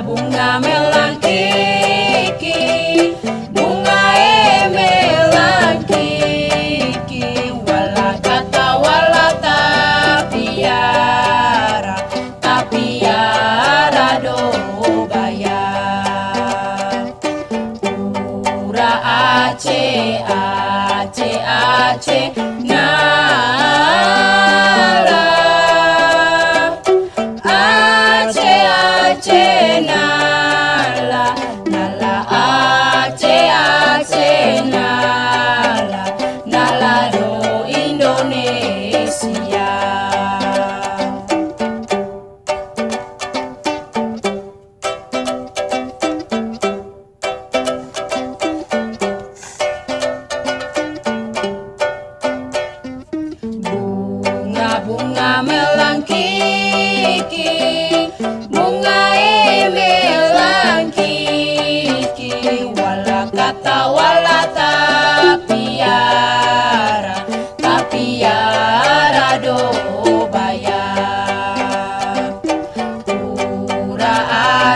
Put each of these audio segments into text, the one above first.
bunga melang kiki bunga e melang kiki wala kata wala tapiara tapiara do bayar Ura Aceh, Aceh, Aceh, Indonesia. Bunga-bunga melang kiki Bunga e melang kiki Wala kata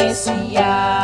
experienciar.